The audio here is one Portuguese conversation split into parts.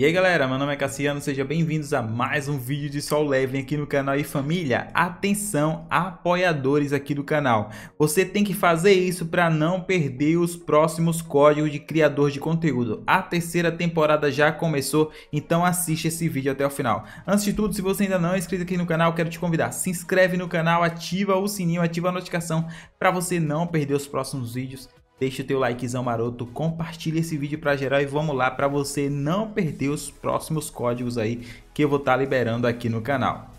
E aí galera, meu nome é Cassiano, sejam bem-vindos a mais um vídeo de Sol Leve aqui no canal. E família, atenção apoiadores aqui do canal, você tem que fazer isso para não perder os próximos códigos de criador de conteúdo, a terceira temporada já começou, então assiste esse vídeo até o final. Antes de tudo, se você ainda não é inscrito aqui no canal, quero te convidar, se inscreve no canal, ativa o sininho, ativa a notificação para você não perder os próximos vídeos Deixa o teu likezão maroto, compartilha esse vídeo para geral e vamos lá para você não perder os próximos códigos aí que eu vou estar tá liberando aqui no canal.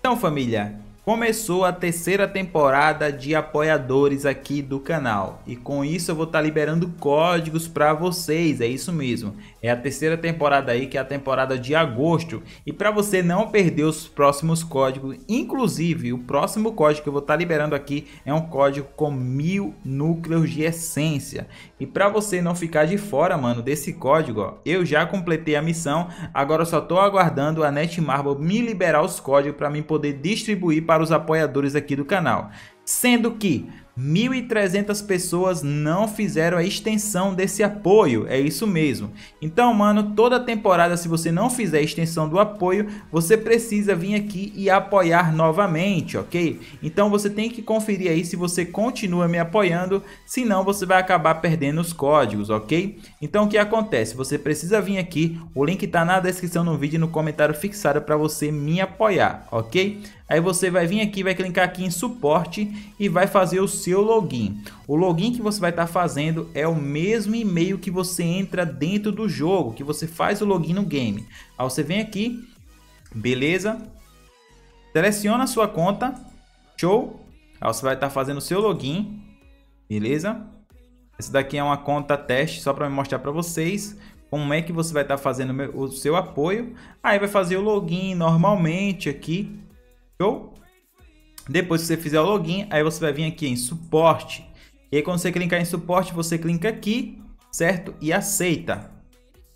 Então família, Começou a terceira temporada de apoiadores aqui do canal e com isso eu vou estar tá liberando códigos para vocês, é isso mesmo. É a terceira temporada aí que é a temporada de agosto e para você não perder os próximos códigos, inclusive o próximo código que eu vou estar tá liberando aqui é um código com mil núcleos de essência. E para você não ficar de fora, mano, desse código, ó, eu já completei a missão, agora só estou aguardando a Netmarble me liberar os códigos para mim poder distribuir para os apoiadores aqui do canal. Sendo que 1.300 pessoas não fizeram a extensão desse apoio, é isso mesmo. Então, mano, toda temporada, se você não fizer a extensão do apoio, você precisa vir aqui e apoiar novamente, ok? Então você tem que conferir aí se você continua me apoiando, senão você vai acabar perdendo os códigos, ok? Então o que acontece? Você precisa vir aqui, o link está na descrição do vídeo e no comentário fixado para você me apoiar, ok? Aí você vai vir aqui, vai clicar aqui em suporte e vai fazer o seu login. O login que você vai estar tá fazendo é o mesmo e-mail que você entra dentro do jogo, que você faz o login no game. Aí você vem aqui, beleza? Seleciona a sua conta, show? Aí você vai estar tá fazendo o seu login, beleza? Essa daqui é uma conta teste, só para mostrar para vocês como é que você vai estar tá fazendo o seu apoio. Aí vai fazer o login normalmente aqui, Show? Depois que você fizer o login, aí você vai vir aqui em suporte. E aí quando você clicar em suporte, você clica aqui, certo? E aceita.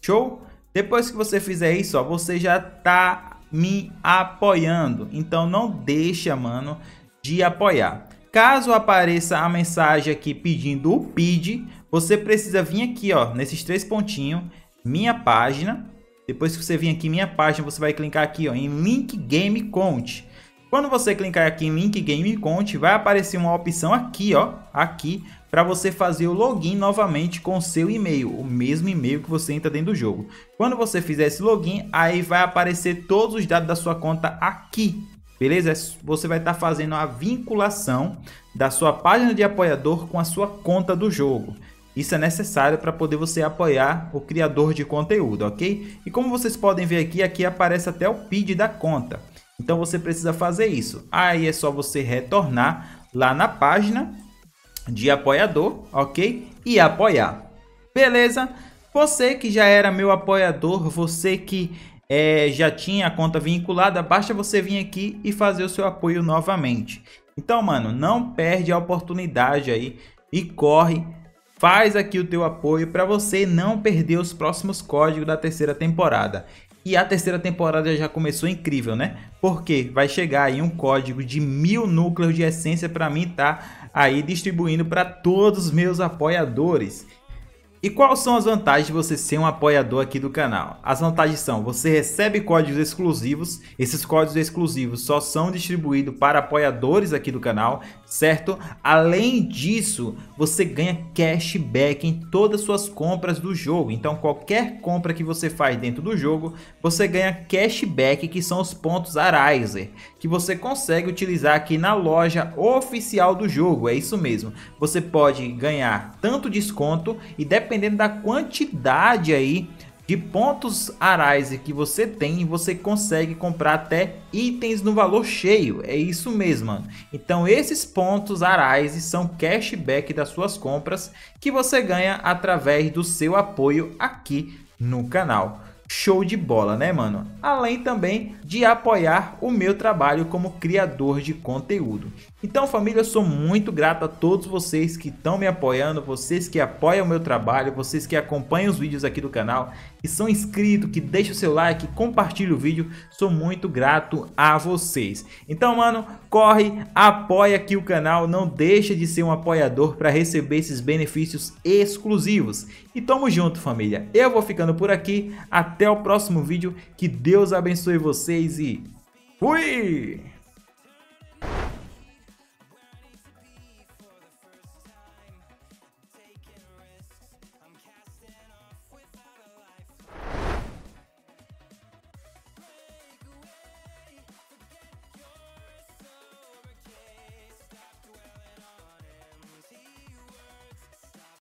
Show? Depois que você fizer isso, ó, você já tá me apoiando. Então não deixa, mano, de apoiar. Caso apareça a mensagem aqui pedindo o PID, você precisa vir aqui, ó, nesses três pontinhos, minha página. Depois que você vir aqui minha página, você vai clicar aqui, ó, em Link Game Conte. Quando você clicar aqui em Link Game Conte, vai aparecer uma opção aqui, ó, aqui, para você fazer o login novamente com seu e-mail, o mesmo e-mail que você entra dentro do jogo. Quando você fizer esse login, aí vai aparecer todos os dados da sua conta aqui, beleza? Você vai estar tá fazendo a vinculação da sua página de apoiador com a sua conta do jogo. Isso é necessário para poder você apoiar o criador de conteúdo, ok? E como vocês podem ver aqui, aqui aparece até o PID da conta. Então você precisa fazer isso. Aí é só você retornar lá na página de apoiador, ok? E apoiar. Beleza? Você que já era meu apoiador, você que é, já tinha a conta vinculada, basta você vir aqui e fazer o seu apoio novamente. Então, mano, não perde a oportunidade aí e corre, faz aqui o teu apoio para você não perder os próximos códigos da terceira temporada. E a terceira temporada já começou incrível, né? Porque vai chegar aí um código de mil núcleos de essência para mim tá aí distribuindo para todos os meus apoiadores. E quais são as vantagens de você ser um apoiador aqui do canal? As vantagens são, você recebe códigos exclusivos, esses códigos exclusivos só são distribuídos para apoiadores aqui do canal, certo? Além disso, você ganha cashback em todas as suas compras do jogo. Então, qualquer compra que você faz dentro do jogo, você ganha cashback, que são os pontos Arizer, que você consegue utilizar aqui na loja oficial do jogo. É isso mesmo. Você pode ganhar tanto desconto e dependendo da quantidade aí de pontos Arise que você tem, você consegue comprar até itens no valor cheio. É isso mesmo, mano. Então esses pontos Arise são cashback das suas compras que você ganha através do seu apoio aqui no canal. Show de bola, né, mano? Além também de apoiar o meu trabalho como criador de conteúdo. Então, família, eu sou muito grato a todos vocês que estão me apoiando, vocês que apoiam o meu trabalho, vocês que acompanham os vídeos aqui do canal, que são inscritos, que deixam o seu like, compartilham o vídeo. Sou muito grato a vocês. Então, mano, corre, apoia aqui o canal, não deixa de ser um apoiador para receber esses benefícios exclusivos. E tamo junto, família. Eu vou ficando por aqui. Até o próximo vídeo. Que Deus abençoe vocês e fui!